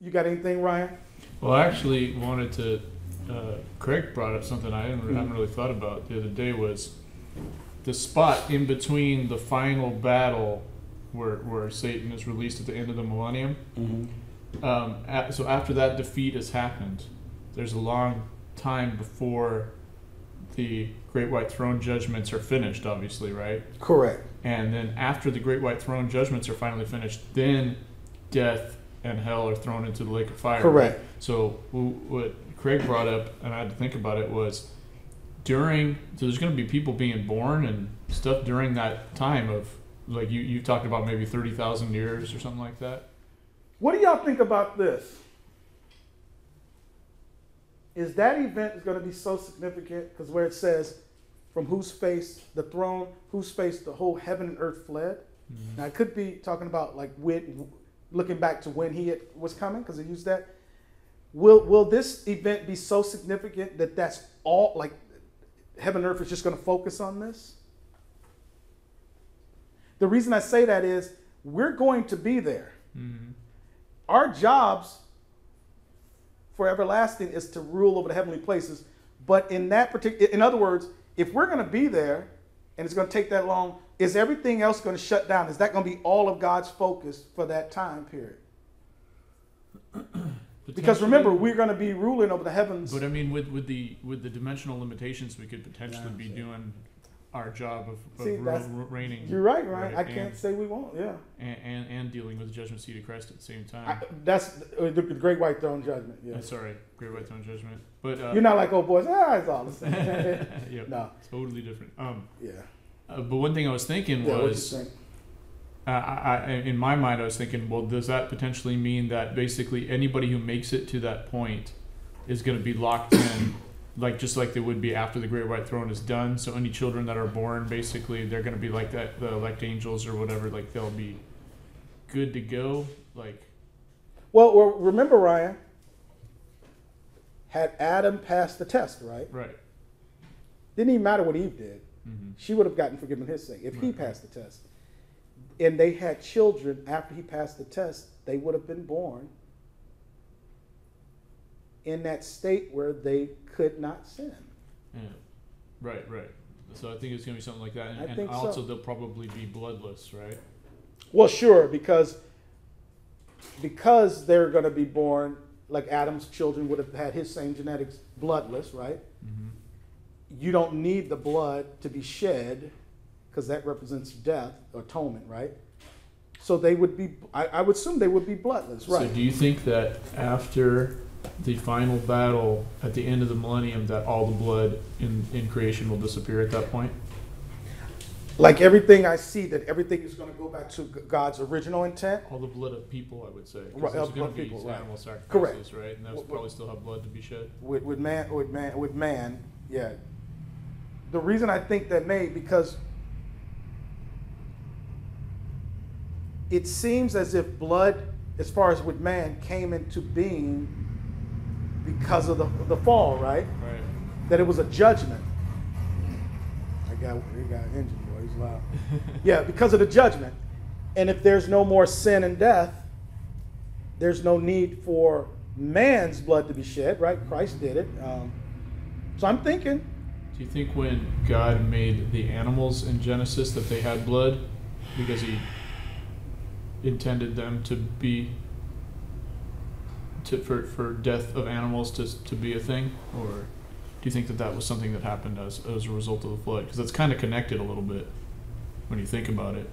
You got anything, Ryan? Well, I actually wanted to. Uh, Craig brought up something I hadn't, Mhm. hadn't really thought about the other day was the spot in between the final battle where, where Satan is released at the end of the millennium. Mm-hmm. Um, a so after that defeat has happened, there's a long time before the Great White Throne judgments are finished, obviously, right? Correct. And then after the Great White Throne judgments are finally finished, then death and hell are thrown into the lake of fire. Correct. So what Craig brought up, and I had to think about it, was during so there's going to be people being born and stuff during that time of like you you talked about maybe thirty thousand years or something like that. What do y'all think about this? Is that event is going to be so significant? Because where it says, "From whose face the throne, whose face the whole heaven and earth fled." Mm-hmm. Now it could be talking about like when, looking back to when he had, was coming, because he used that. Will will this event be so significant that that's all like heaven and earth is just going to focus on this? The reason I say that is we're going to be there. Mhm. Our jobs for everlasting is to rule over the heavenly places. But in that particular, in other words, if we're going to be there and it's going to take that long, is everything else going to shut down? Is that going to be all of God's focus for that time period? Because remember, we're going to be ruling over the heavens. But I mean, with with the with the dimensional limitations, we could potentially Yeah, be see. doing our job of, of See, ru- reigning. You're right, Ryan. I and- can't say we won't. Yeah, and, and, and dealing with the judgment seat of Christ at the same time. I, that's uh, the, the great white throne judgment. Yeah, Uh, sorry, Great White Throne Judgment. But uh, you're not like old boys. Ah, it's all the same. yeah, no, totally different. Um, yeah. Uh, but one thing I was thinking Yeah, was, think? uh, I, I, in my mind, I was thinking, well, does that potentially mean that basically anybody who makes it to that point is going to be locked in, like just like they would be after the Great White Throne is done? So any children that are born, basically, they're going to be like that, the elect angels or whatever. Like they'll be good to go. Like Well, well, remember, Ryan, had Adam passed the test, right? right. Didn't even matter what Eve did. Hmm She would have gotten forgiven his sake if he Right, right. passed the test. And they had children after he passed the test, they would have been born in that state where they could not sin. Yeah. Right, right. So I think it's gonna be something like that, and, I and think so. also they'll probably be bloodless, right? Well, sure, because because they're going to be born like Adam's children would have had his same genetics, bloodless, right? Mm-hmm. You don't need the blood to be shed because that represents death atonement right so they would be I, I would assume they would be bloodless right? So do you think that after the final battle at the end of the millennium, that all the blood in in creation will disappear at that point? like everything i see that everything is going to go back to god's original intent All the blood of people, I would say. Right, there's gonna be people, right. sacrifices, Correct. right? And what- probably still have blood to be shed. with, with man with man with man yeah the reason i think that may because it seems as if blood as far as with man came into being because of the, the fall right Right. that it was a judgment. I got he got an engine boy, he's loud. yeah, because of the judgment. And if there's no more sin and death, there's no need for man's blood to be shed, right? Christ did it. Um, so I'm thinking, Do you think when God made the animals in Genesis that they had blood because He intended them to be to for for death of animals to to be a thing, or do you think that that was something that happened as as a result of the flood? Because it's kind of connected a little bit when you think about it.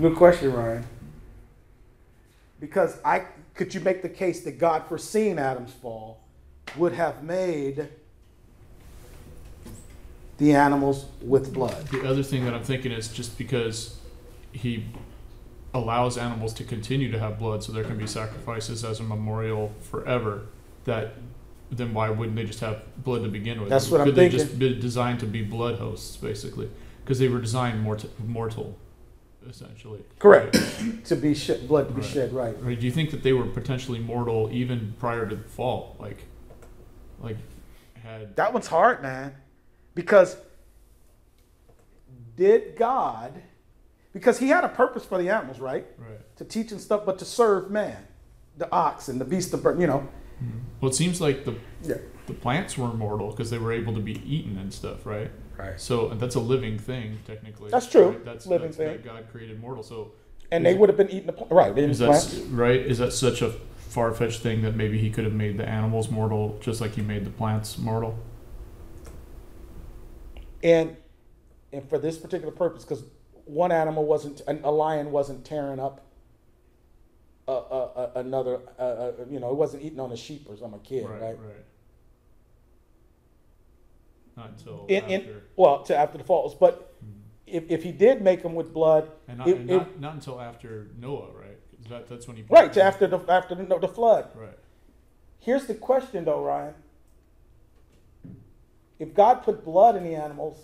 good question, Ryan. Because I could you make the case that God, foreseeing Adam's fall, would have made the animals with blood. The other thing that I'm thinking is just because He allows animals to continue to have blood, so there can be sacrifices as a memorial forever. That then why wouldn't they just have blood to begin with? That's what I'm Could they thinking. just be designed to be blood hosts, basically, because they were designed mort- mortal, essentially. Correct. to be shed, blood to be Right. shed, right? Right? Do you think that they were potentially mortal even prior to the fall? Like, like had That one's hard, man. Because did God, because he had a purpose for the animals, right? Right. To teach and stuff, but to serve man, the ox and the beast of burden, you know. Mm-hmm. Well, it seems like the Yeah. the plants were immortal because they were able to be eaten and stuff, right? Right. So and that's a living thing, technically. That's true. right? That's Living that's, thing. that God created mortal. So And they would have been eating the plant. Right. Is that right? Is that such a far fetched thing that maybe He could have made the animals mortal just like He made the plants mortal? And and for this particular purpose, because one animal wasn't a lion wasn't tearing up a, a, a, another, you know, it wasn't eating on a sheep or some a kid, right? right. Not until In, after. in well, to after the falls, but Mhm. if, if he did make them with blood, and not, it- and it- not, not until after Noah, right? That, that's when he right after the after the, the flood. right. Here's the question, though, Ryan. If God put blood in the animals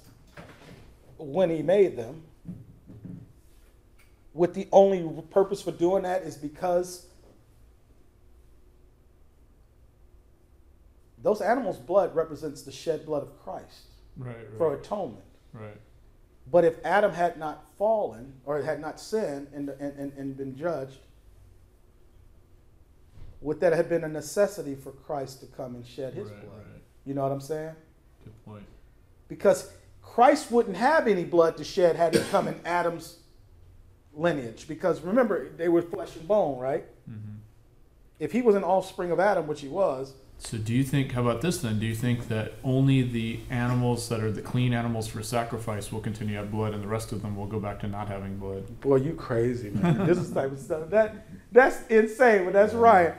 when He made them, with the only purpose for doing that is because those animals' blood represents the shed blood of Christ Right. for atonement. right. But if Adam had not fallen or had not sinned and, and, and, and been judged, would that have been a necessity for Christ to come and shed his right. blood? Right. You know what I'm saying? Good point. Because Christ wouldn't have any blood to shed had he come in Adam's lineage. Because remember, they were flesh and bone, right? hmm If he was an offspring of Adam, which he was, So do you think? How about this then? Do you think that only the animals that are the clean animals for sacrifice will continue to have blood, and the rest of them will go back to not having blood? boy, you crazy, man. this is the type of stuff that that's insane, but that's right.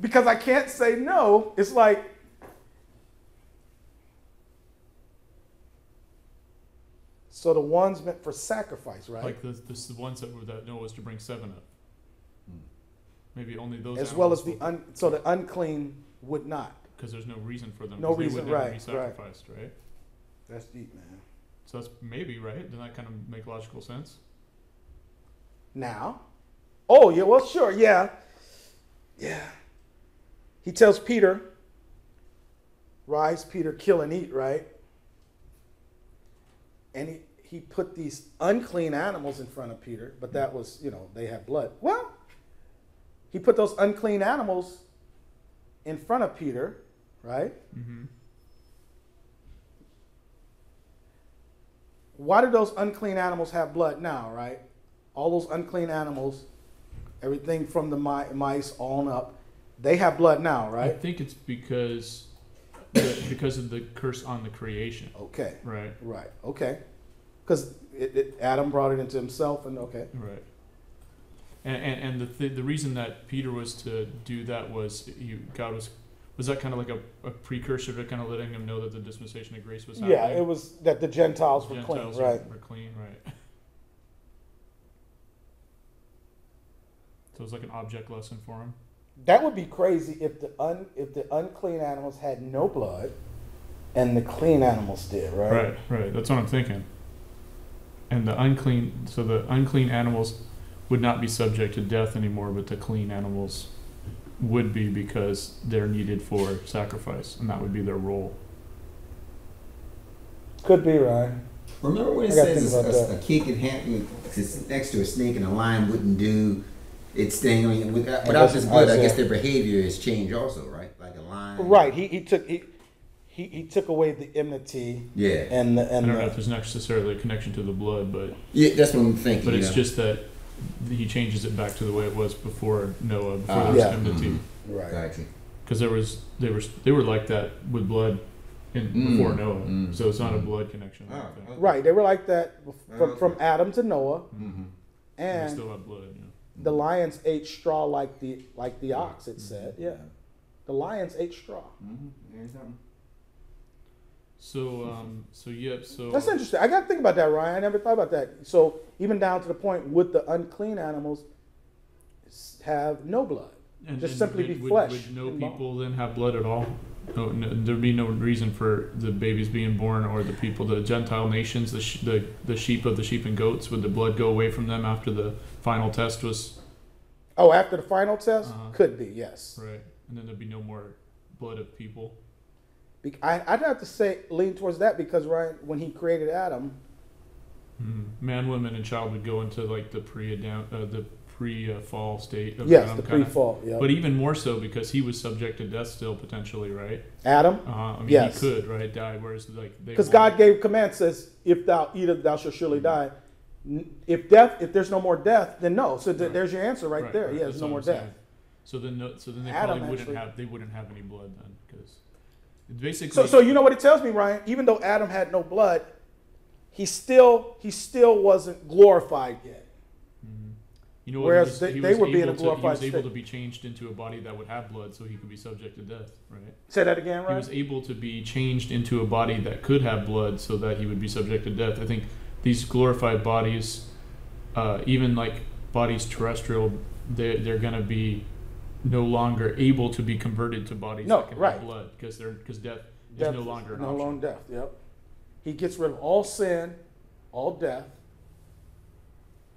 Because I can't say no. It's like so the ones meant for sacrifice, right? Like the, the the ones that were that Noah was to bring seven of. Maybe only those. as well as the un, so the unclean would not. because there's no reason for them. No 'cause they reason, would never right, be right. sacrificed, right. That's deep, man. So that's maybe right. Doesn't that kind of make logical sense? Now, oh yeah, well sure, yeah, yeah. He tells Peter, "Rise, Peter, kill and eat." Right, and he he put these unclean animals in front of Peter, but that was you know they had blood. Well, he put those unclean animals in front of Peter, right? Mm-hmm. Why do those unclean animals have blood now, right? All those unclean animals, everything from the mi- mice on up, they have blood now, right? I think it's because the, because of the curse on the creation, Okay, right? right, okay. Because it, it, Adam brought it into himself, and okay. Right. And and, and the th- the reason that Peter was to do that was you God was was that kind of like a, a precursor to kind of letting him know that the dispensation of grace was happening. Yeah, it was that the Gentiles were Gentiles clean, right? Were clean, right? So it was like an object lesson for him. That would be crazy if the un, if the unclean animals had no blood, and the clean animals did, right? Right, right. That's what I'm thinking. And the unclean, so the unclean animals would not be subject to death anymore, but the clean animals would be because they're needed for sacrifice, and that would be their role. Could be right. Remember when it I gotta says think a, about a, a kid can handle it's next to a snake and a lion wouldn't do its thing. I mean, uh, without, without this blood, I guess their behavior has changed also, right? Like a lion. Right. He, he took he, he he took away the enmity Yeah. and the I don't know if the, there's necessarily a connection to the blood, but Yeah, that's what I'm thinking. but it's know. just that he changes it back to the way it was before Noah, before Ah. there was Yeah. enmity, Mhm. right. Gotcha. because there was they were they were like that with blood in Mm, before Noah, mm, so it's not a mm. blood connection. I don't Oh, okay. Right. They were like that bef- from, from Adam to Noah, Mm-hmm. They and still have blood. Yeah. the lions ate straw like the like the ox. It said, Mm-hmm. yeah, the lions ate straw. Mm-hmm. So um so yeah so That's interesting. I got to think about that, Ryan. I never thought about that. So even down to the point, would the unclean animals have no blood? And, Just simply would, be flesh Would no and bone. people then have blood at all? No, no, there'd be no reason for the babies being born or the people, the Gentile nations, the, sh- the the sheep of the sheep and goats. Would the blood go away from them after the final test was Oh, after the final test, Uh-huh. could be yes. right? And then there'd be no more blood of people. I, I'd have to say lean towards that because right when he created Adam, Mm. Man, woman, and child would go into like the pre uh, the pre uh, fall state. Of Yes, Adam, the pre-fall. Yeah. But even more so because he was subject to death still potentially, right? Adam, Uh, I mean, Yes. he could right die, whereas like because. God gave command says, "If thou eat it, thou shalt surely die." If death, if there's no more death, then no. So th- Right. there's your answer right, there. Yeah, that's there's no more death. So then, no, so then they Adam probably wouldn't actually- have they wouldn't have any blood then because basically. So, so you know what it tells me, Ryan? Even though Adam had no blood, he still he still wasn't glorified yet. Mhm. You know, what, Whereas was, they- he they were being able a to, glorified He was able state. to be changed into a body that would have blood, so he could be subject to death, right? Say that again, Ryan. He was able to be changed into a body that could have blood, so that he would be subject to death. I think these glorified bodies, uh, even like bodies terrestrial, they they're gonna be no longer able to be converted to bodies No, that can right. have blood because they're because death, Death is no longer an no option. longer death. Yep. He gets rid of all sin, all death.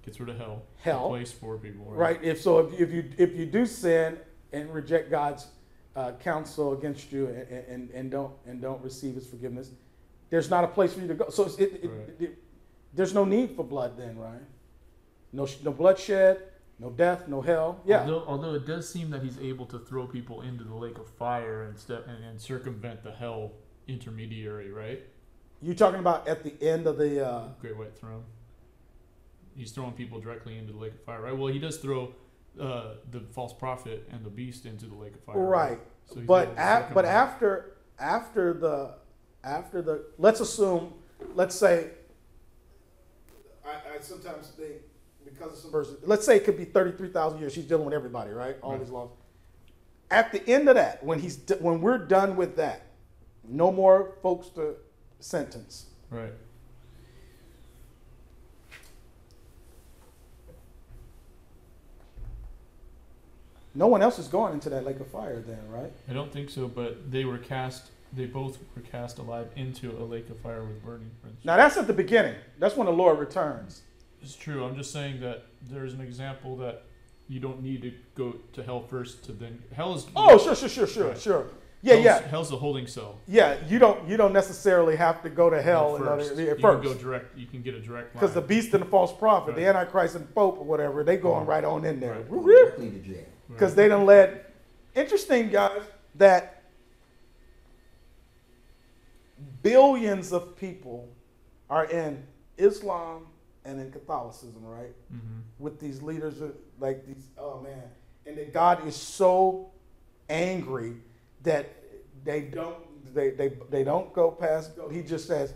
Gets rid of hell. Hell. A place for people. Right. If so, if, if you if you do sin and reject God's uh, counsel against you and, and, and don't and don't receive His forgiveness, there's not a place for you to go. So it, it, Right. it- there's no need for blood then, right? No no bloodshed, no death, no hell. Yeah. Although, although it does seem that he's able to throw people into the lake of fire and, st- and, and circumvent the hell intermediary, right? You're talking about at the end of the? Uh, Great White Throne. He's throwing people directly into the lake of fire, right? Well, he does throw uh, the false prophet and the beast into the lake of fire. right. So he's but af- but after after the after the let's assume let's say I, I sometimes think because of let's say it could be 33,000 years she's dealing with everybody right all Right. these laws at the end of that when he's when we're done with that no more folks to sentence Right. no one else is going into that lake of fire then right I don't think so, but they were cast. They both were cast alive into a lake of fire with burning. Prince. now that's at the beginning that's when the Lord returns It's true. I'm just saying that there's an example that you don't need to go to hell first to then hell is. oh sure sure sure sure Right. sure yeah hell's, yeah Hell's a holding cell. Yeah, you don't you don't necessarily have to go to hell in order first. you can go direct. You can get a direct. Because the beast and the false prophet, the Antichrist and Pope or whatever, they going uh-huh. right on in there. Right. Directly to jail. Because they done led. Interesting, guys, that billions of people are in Islam and in Catholicism, right? hmm With these leaders, uh, like these, oh man, and that God is so angry that they don't they they, they don't go past. He just says,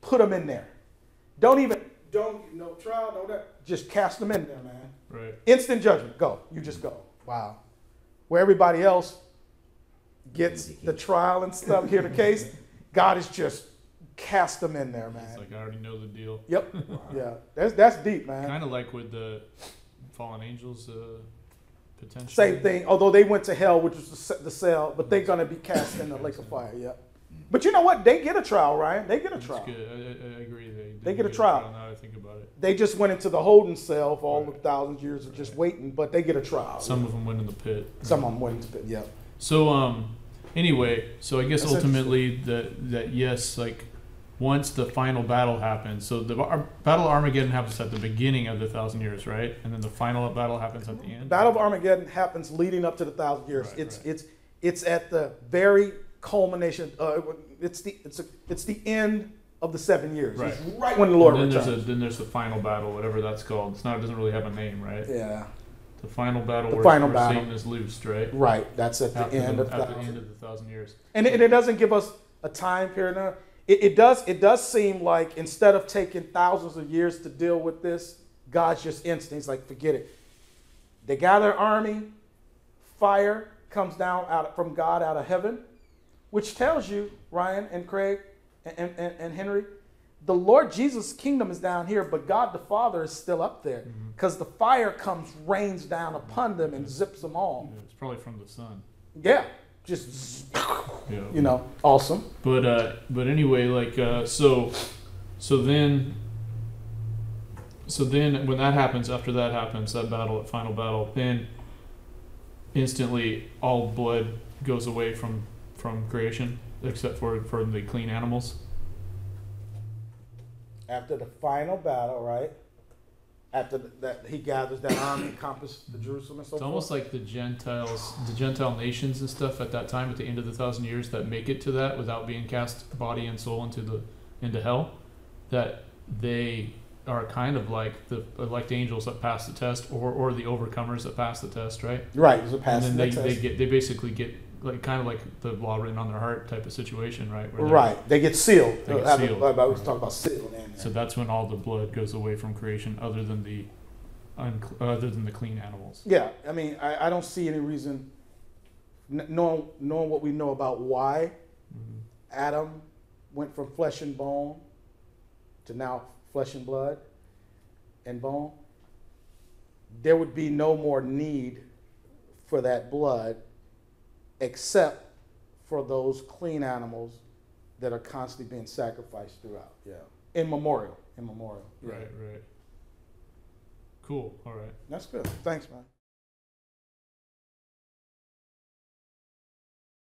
put them in there. Don't even don't no trial no that. Just cast them in there, man. Right. Instant judgment. Go. You just go. Wow. Where everybody else gets the trial and stuff, hear the case, God is just cast them in there, It's man. like I already know the deal. Yep. Yeah. That's that's deep, man. Kind of like with the fallen angels, uh, potentially. Same thing. Although they went to hell, which was the the cell, but they're gonna be cast in the lake of fire. Yeah. But you know what? They get a trial, Ryan. They get a That's trial. good. I, I, I agree. They, They get a trial. Now that I think about it. They just went into the holding cell for all the Right. thousands of years of just waiting, but they get a trial. Some of them went in the pit. Some of them went into the pit, yeah. So um, anyway, so I guess That's ultimately that that yes, like once the final battle happens, so the Ar- battle of Armageddon happens at the beginning of the thousand years, right? And then the final battle happens at the end. Battle of Armageddon happens leading up to the thousand years. Right, it's right. it's it's at the very culmination. Uh, it's the it's a, it's the end of the seven years. It's right when the Lord and then there's a, then there's the final battle, whatever that's called. It's not. It doesn't really have a name, right? yeah, The final battle The where, final where battle. Satan is loosed, right? right. That's at the end the, of the at the thousand. end of the thousand years. And it, it doesn't give us a time period. Now. It, it does. It does seem like instead of taking thousands of years to deal with this, God's just instant. He's like, forget it. They gather an army. Fire comes down out from God out of heaven, which tells you, Ryan and Craig and, and, and Henry, the Lord Jesus' kingdom is down here, but God the Father is still up there Mm-hmm. because the fire comes, rains down upon them, and zips them all. Yeah, It's probably from the sun. Yeah, just Yeah. you know, awesome. But uh, but anyway, like uh, so, so then, so then when that happens, after that happens, that battle, that final battle, then instantly all blood goes away from from creation, except for for the clean animals. after the final battle, right? After th- that, he gathers that army, encompass the Jerusalem and so It's forth. almost like the Gentiles, the Gentile nations and stuff at that time, at the end of the thousand years, that make it to that without being cast body and soul into the into hell. That they are kind of like the elect angels that pass the test, or or the overcomers that pass the test, right? right, a And then they, they get they basically get like kind of like the law written on their heart type of situation, right? Right, they get sealed. They get sealed. I was talking about sealed. So that's when all the blood goes away from creation, other than the, unc other than the clean animals. Yeah, I mean, I, I don't see any reason, kn- knowing, knowing what we know about why Mhm. Adam went from flesh and bone to now flesh and blood and bone, there would be no more need for that blood except for those clean animals that are constantly being sacrificed throughout. Yeah. In memorial. In memorial. Right, right. Cool. All right. That's good. Thanks, man.